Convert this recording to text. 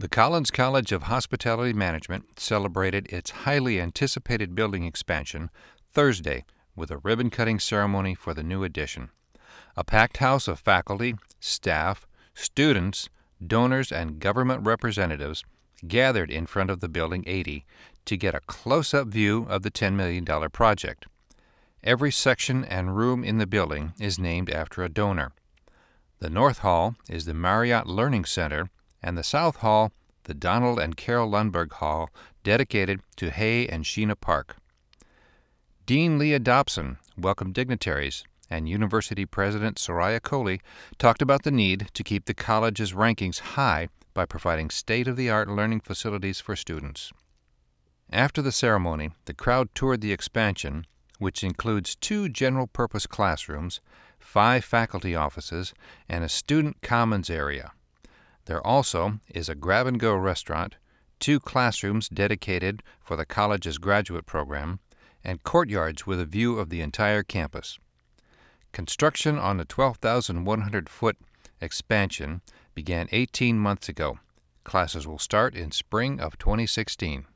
The Collins College of Hospitality Management celebrated its highly anticipated building expansion Thursday with a ribbon cutting ceremony for the new addition. A packed house of faculty, staff, students, donors, and government representatives gathered in front of the Building 80 to get a close up view of the $10 million project. Every section and room in the building is named after a donor. The North Hall is the Marriott Learning Center, and the South Hall, the Donald and Carol Lundberg Hall, dedicated to Hay and Sheena Park. Dean Leah Dobson welcomed dignitaries, and University President Soraya Coley talked about the need to keep the college's rankings high by providing state of the art learning facilities for students. After the ceremony, the crowd toured the expansion, which includes two general purpose classrooms, five faculty offices, and a student commons area. There also is a grab and go restaurant, two classrooms dedicated for the college's graduate program, and courtyards with a view of the entire campus. Construction on the 12,100 foot expansion began 18 months ago. Classes will start in spring of 2016.